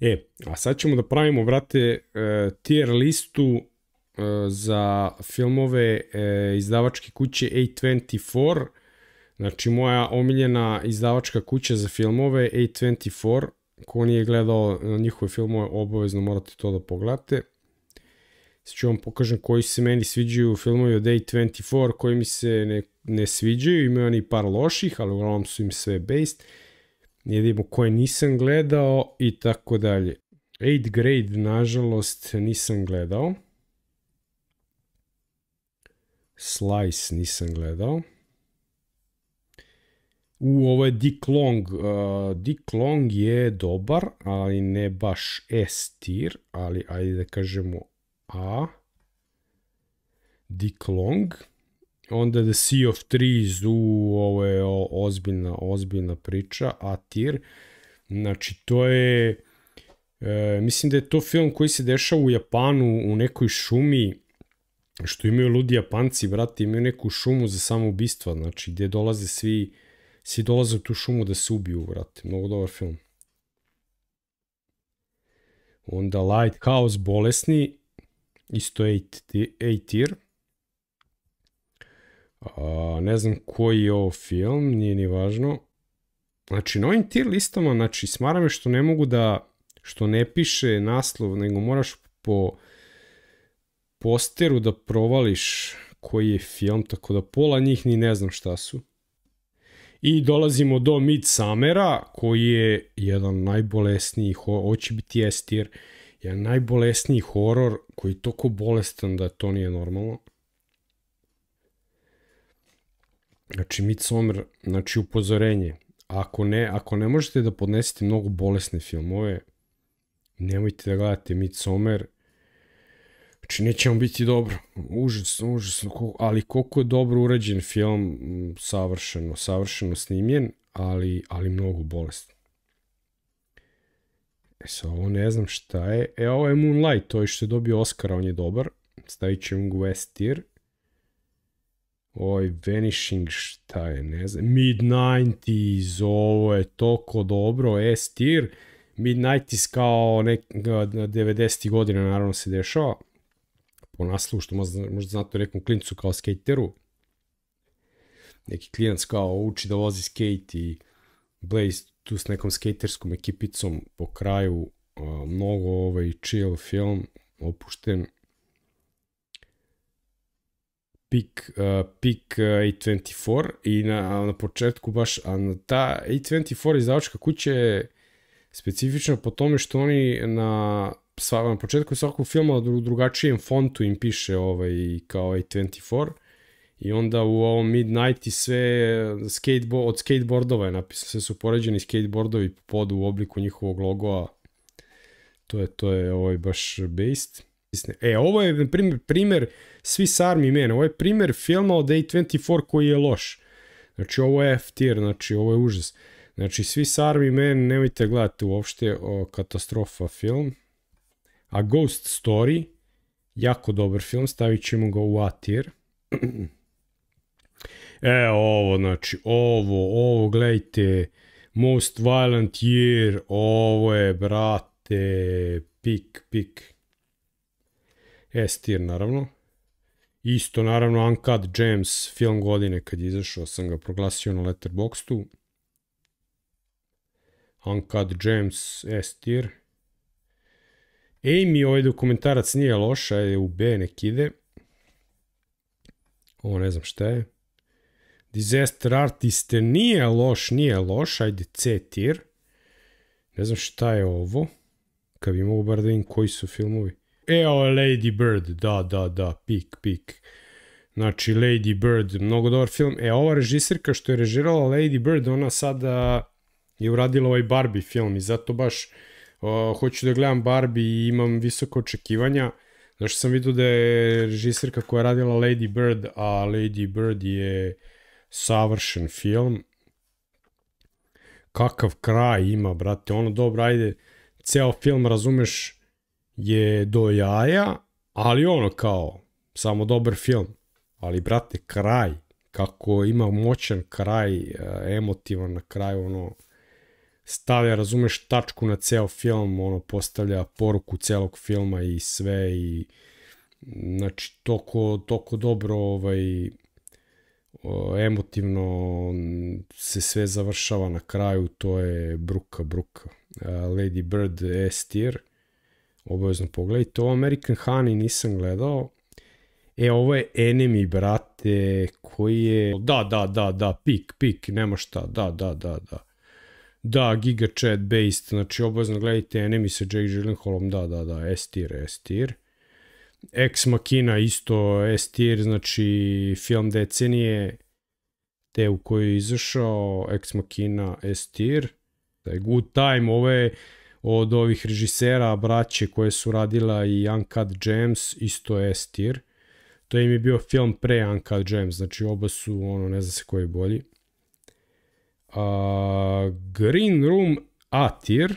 E, a sad ćemo da pravimo, brate, uh, tier listu uh, za filmove uh, izdavačke kuće A24, znači moja omiljena izdavačka kuća za filmove A24, ko nije gledao njihove filmove, obavezno morate to da pogledate. Sad ću vam pokažem koji se meni sviđaju filmovi od A24, koji mi se ne, ne sviđaju, imaju oni par loših, ali uglavnom su im sve based. Jedimo koje nisam gledao i tako dalje. 8 grade, nažalost, nisam gledao. Slice nisam gledao. U, ovo je Dick Long. Uh, Dick Long je dobar, ali ne baš S tier, ali ajde da kažemo A. Dick Long. Onda The Sea of Trees, u, ovo je ozbiljna, ozbiljna priča, A tier. Znači, to je, e, mislim da je to film koji se dešava u Japanu, u nekoj šumi, što imaju ludi Japanci, brate, imaju neku šumu za samoubistva, znači, gde dolaze svi, svi dolaze u tu šumu da se ubiju, brate, mnogo dobar film. Onda Lighthouse, bolesni, isto 8 tier. A, ne znam koji je ovo film, nije ni važno. Znači, na ovim tier listama, znači, smara me što ne mogu da, što ne piše naslov, nego moraš po posteru da provališ koji je film, tako da pola njih ni ne znam šta su. I dolazimo do Midsummera, koji je jedan najbolesniji, ho će biti S tier, jedan najbolesniji horor koji je toliko bolestan da to nije normalno. Znači, Midsommar, znači upozorenje. Ako ne, ako ne možete da podnesete mnogo bolesne filmove, nemojte da gledate Midsommar. Znači, neće vam biti dobro. Užas, užas, ali koliko je dobro urađen film, savršeno, savršeno snimljen, ali, ali mnogo bolestan. E sad, ovo ne znam šta je. E, ovo je Moonlight, to je što je dobio Oscara, on je dobar. Stavit ćemo ga S tier. Oj, Vanishing, šta je, ne znam, Mid-90s, ovo je toliko dobro, S tier, Mid-90s kao nek, 90. godina naravno se dešava, po naslovu što možda, možda znate nekom klincu kao skateru, neki klinac kao uči da vozi skate i Blaze tu s nekom skaterskom ekipicom po kraju, mnogo ovaj chill film, opušten, Peak, uh, Peak uh, A24 i na, na početku baš, a na ta A24 izdavačka kuća je specifična po tome što oni na, sva, na početku svakog filma u drugačijem fontu im piše ovaj, kao A24 i onda u ovom Midnight i sve skateboard, od skateboardova je napisano, sve su poređeni skateboardovi pod u obliku njihovog logoa. To je, to je ovaj baš based. E, ovo je primer, primer Swiss Army Man, ovo je primer filma od A24 koji je loš. Znači, ovo je F tier, znači, ovo je užas. Znači, Swiss Army Man, nemojte gledati uopšte o katastrofa film. A Ghost Story, jako dobar film, stavit ćemo ga u A tier. e, ovo, znači, ovo, ovo, gledajte, Most Violent Year, ovo je, brate, pik, pik. S tier, naravno. Isto, naravno, Uncut Gems, film godine kad je izašao, sam ga proglasio na Letterboxdu. Uncut Gems, S tier. Amy, ovaj dokumentarac nije loš, ajde u B nek ide. Ovo ne znam šta je. Disaster Artist nije loš, nije loš, ajde C tier. Ne znam šta je ovo. Kad bi mogu bar da vidim koji su filmovi. E, ovo je Lady Bird, da, da, da, pik, pik. Znači, Lady Bird, mnogo dobar film. E, ova režisirka što je režirala Lady Bird, ona sada je uradila ovaj Barbie film i zato baš uh, hoću da gledam Barbie i imam visoko očekivanja. Zašto sam vidio da je režisirka koja je radila Lady Bird, a Lady Bird je savršen film. Kakav kraj ima, brate, ono dobro, ajde, ceo film, razumeš, je do jaja, ali ono kao, samo dobar film. Ali, brate, kraj, kako ima moćan kraj, e, emotivan na kraju, ono, stavlja, razumeš, tačku na ceo film, ono, postavlja poruku celog filma i sve i znači, toko, toko dobro ovaj, emotivno se sve završava na kraju, to je bruka, bruka. Lady Bird S tier, obavezno pogledajte. Ovo American Honey nisam gledao. E, ovo je Enemy, brate, koji je... Da, da, da, da, pik, pik, nema šta, da, da, da, da. Da, Giga Chat based, znači obavezno gledajte Enemy sa Jake Gyllenhaalom, da, da, da, S tier, S tier. Ex Machina isto S tier, znači film decenije, te u kojoj je izašao Ex Machina S tier. Da je Good Time, ove od ovih režisera, braće koje su radila i Uncut Gems, isto S tier. To im je bio film pre Uncut Gems, znači oba su, ono, ne zna se koji je bolji. A, Green Room A tier,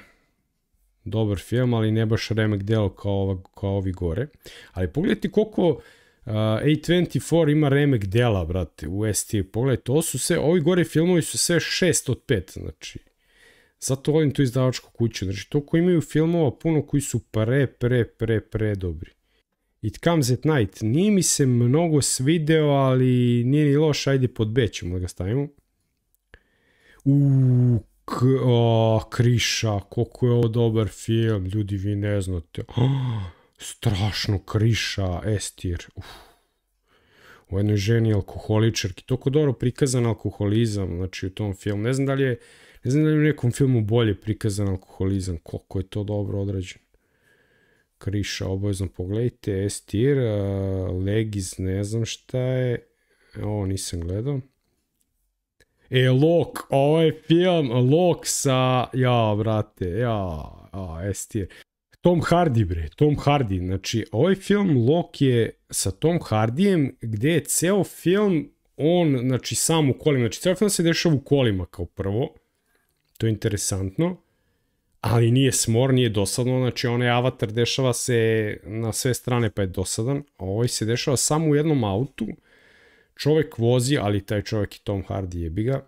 dobar film, ali ne baš remek delo kao, ova, kao ovi gore. Ali pogledajte koliko uh, A24 ima remek dela, brate, u ST. Pogledajte, to su sve, ovi gore filmovi su sve 6 od 5, znači. Zato volim tu izdavačku kuću, znači toliko imaju filmova puno koji su pre, pre, pre, pre dobri. It Comes at Night, nije mi se mnogo svideo, ali nije ni loš, ajde pod B ćemo da ga stavimo. Uuu, Kriša, koliko je ovo dobar film, ljudi vi ne znate. Oh, strašno Kriša, Estir. Uf. U jednoj ženi alkoholičarki, toliko dobro prikazan alkoholizam, znači u tom filmu. Ne znam da li je, ne znam da je u nekom filmu bolje prikazan alkoholizam, koliko je to dobro odrađeno. Kriša, obavezno pogledajte, Estir, Legiz, ne znam šta je, ovo nisam gledao. E, Lok, ovaj film, Lok sa, ja, brate, ja, a, esti Tom Hardy, bre, Tom Hardy, znači, ovaj film Lok je sa Tom Hardyjem, gde je ceo film, on, znači, sam u kolima, znači, ceo film se dešava u kolima kao prvo, to je interesantno, ali nije smor, nije dosadno, znači onaj avatar dešava se na sve strane pa je dosadan, ovaj se dešava samo u jednom autu, čovek vozi, ali taj čovek i Tom Hardy jebi ga.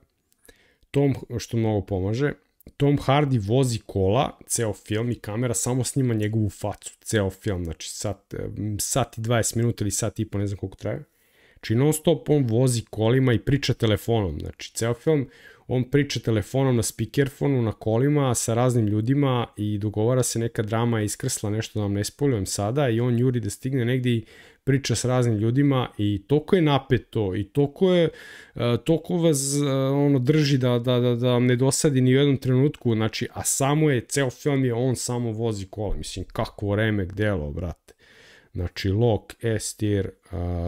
Tom, što mnogo pomaže, Tom Hardy vozi kola, ceo film i kamera samo snima njegovu facu, ceo film, znači sat, sat i 20 minuta ili sat i po, ne znam koliko traje. Znači non stop on vozi kolima i priča telefonom, znači ceo film on priča telefonom na speakerfonu, na kolima sa raznim ljudima i dogovara se neka drama iskrsla, nešto da vam ne spoljujem sada i on juri da stigne negde i priča s raznim ljudima i toko je napeto i toko je uh, toko vas uh, ono drži da, da, da, da ne dosadi ni u jednom trenutku, znači, a samo je, ceo film je on samo vozi kola, mislim, kako remek delo, brate. Znači, Lok, Estir,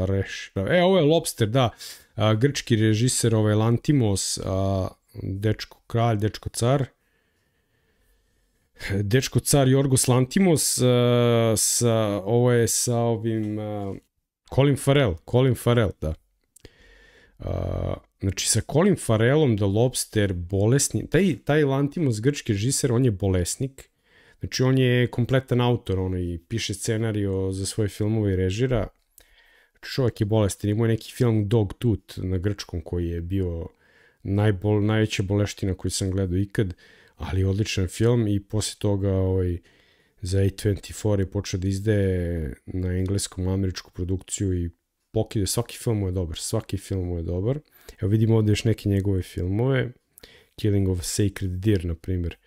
Reš. E, ovo je Lobster, da, uh, grčki režiser, ovaj Lantimos, uh, dečko kralj, dečko car, dečko car Jorgos Lantimos, uh, sa, ovo je sa ovim uh, Colin Farrell, Colin Farrell, da. Uh, znači sa Colin Farrellom The Lobster bolesni, taj, taj Lantimos grčki režiser, on je bolesnik, znači on je kompletan autor, ono i piše scenario za svoje filmove i režira, čovjek je bolestan, imao je neki film Dog Tooth na grčkom koji je bio najbol, najveća boleština koju sam gledao ikad. Ali odličan film i posle toga ovaj, za A24 je počeo da izdaje na engleskom američku produkciju i pokide, svaki film mu je dobar, svaki film mu je dobar. Evo vidimo ovde još neke njegove filmove, Killing of Sacred Deer, na primjer,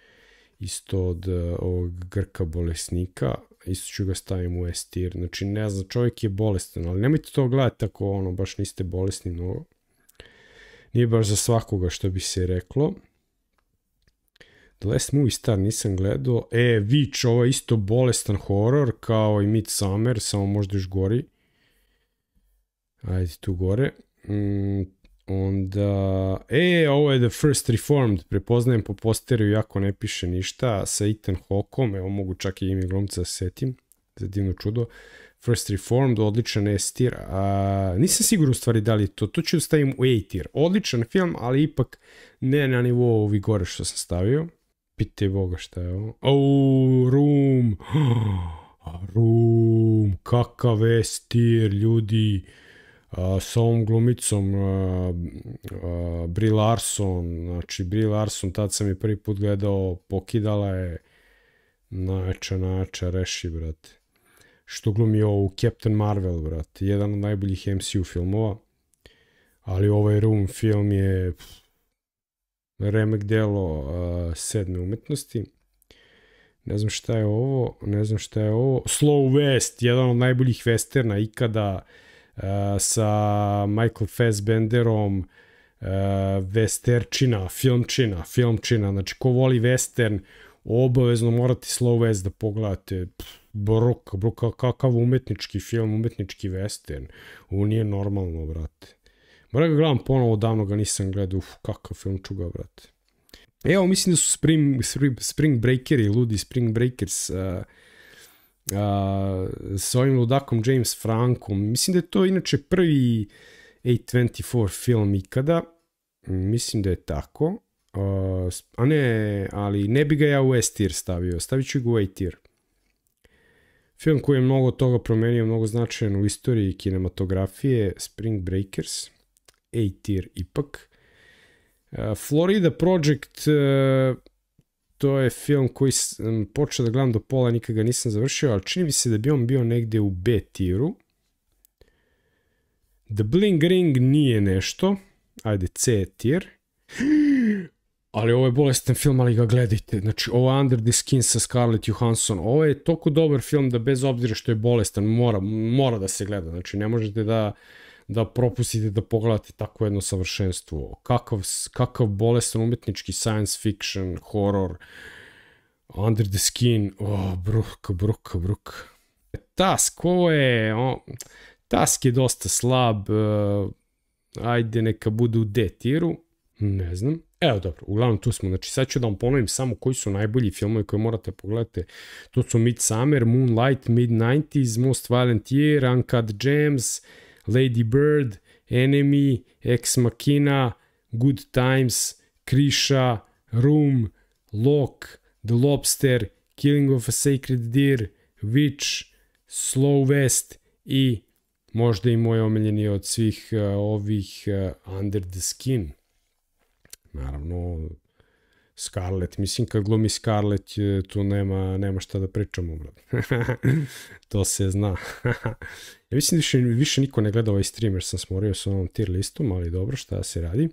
isto od uh, ovog Grka bolesnika, isto ću ga stavim u S tier, znači ne znam, čovjek je bolestan, ali nemojte to gledati tako, ono, baš niste bolesni mnogo. Nije baš za svakoga što bi se reklo. The Last Movie Star nisam gledao. E, Witch, ovo je isto bolestan horor, kao i Midsummer, samo možda još gori. Ajde tu gore. Mm, onda, e, ovo je The First Reformed, prepoznajem po posteru, jako ne piše ništa, sa Ethan Hawkom, evo mogu čak i ime glumca da setim, za divno čudo. First Reformed, odličan S-tier, a nisam siguran u stvari da li to, to ću da stavim u A-tier. Odličan film, ali ipak ne na nivou ovih gore što sam stavio. Pite Boga šta je ovo. O, Rum. Rum, kakav estir, ljudi. Sa ovom glumicom uh, uh, Brie Larson, znači Brie Larson, tad sam je prvi put gledao, pokidala je najjača, najjača reši, brate. Što glumi ovo u Captain Marvel, brate, jedan od najboljih MCU filmova, ali ovaj Room film je pff, remek delo uh, sedme umetnosti. Ne znam šta je ovo, ne znam šta je ovo. Slow West, jedan od najboljih westerna ikada, uh, sa Michael Fassbenderom, uh, westerčina, filmčina, filmčina, znači ko voli western, obavezno morate Slow West da pogledate. Brok, brok, kakav umetnički film, umetnički western. Ovo nije normalno, brate. Moram ga gledam ponovo, davno ga nisam gledao, uf, kakav film čuga, brate. Evo, mislim da su Spring, Spring Breakeri, ludi Spring Breakers, uh, a, s ovim ludakom James Frankom. Mislim da je to inače prvi A24 film ikada. Mislim da je tako. A, a ne, ali ne bi ga ja u S tier stavio. Stavit ću ga u A tier. Film koji je mnogo toga promenio, mnogo značajan u istoriji kinematografije, Spring Breakers, A tier ipak. Florida Project to je film koji sam počeo da gledam do pola, nikad ga nisam završio, ali čini mi se da bi on bio negde u B tiru. The Bling Ring nije nešto, ajde C tier. Ali ovo je bolestan film, ali ga gledajte. Znači, ovo je Under the Skin sa Scarlett Johansson. Ovo je toliko dobar film da bez obzira što je bolestan, mora, mora da se gleda. Znači, ne možete da da propustite da pogledate tako jedno savršenstvo. Kakav, kakav bolestan umetnički science fiction, horror, Under the Skin, oh, bruk, bruk, bruk. Task, ovo je, oh, Task je dosta slab, uh, ajde neka bude u D tiru, ne znam. Evo dobro, uglavnom tu smo, znači sad ću da vam ponovim samo koji su najbolji filmovi koje morate pogledati. To su Midsummer, Moonlight, Mid-90s, Most Violent Year, Uncut Gems, Lady Bird, Enemy, Ex Machina, Good Times, Krisha, Room, Lock, The Lobster, Killing of a Sacred Deer, Witch, Slow West i možda i moj omiljeni od svih uh, ovih uh, Under the Skin. Naravno, Scarlett, mislim kad glumi Scarlett tu nema, nema šta da pričamo, to se zna. ja mislim da više, više niko ne gleda ovaj stream jer sam smorio sa ovom tier listom, ali dobro, šta se radi.